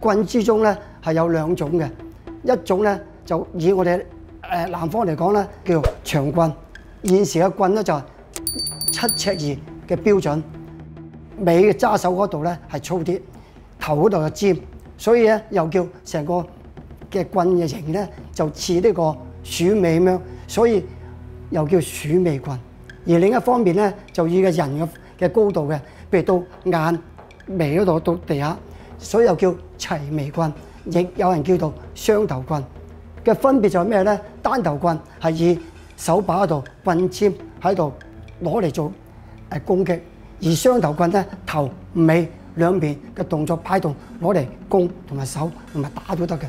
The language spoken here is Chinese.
棍之中咧係有兩種嘅，一種咧就以我哋誒南方嚟講咧叫做長棍，現時嘅棍咧就係七尺二嘅標準，尾嘅揸手嗰度咧係粗啲，頭嗰度就尖，所以咧又叫成個嘅棍嘅形咧就似呢個鼠尾咁樣，所以又叫鼠尾棍。而另一方面咧就以個人嘅嘅高度嘅，譬如到眼眉嗰度到地下，所以又叫齊眉棍，亦有人叫做雙頭棍。嘅分別就係咩咧？單頭棍係以手把嗰度棍尖喺度攞嚟做誒攻擊，而雙頭棍咧頭尾兩邊嘅動作擺動攞嚟攻同埋手同埋打都得嘅。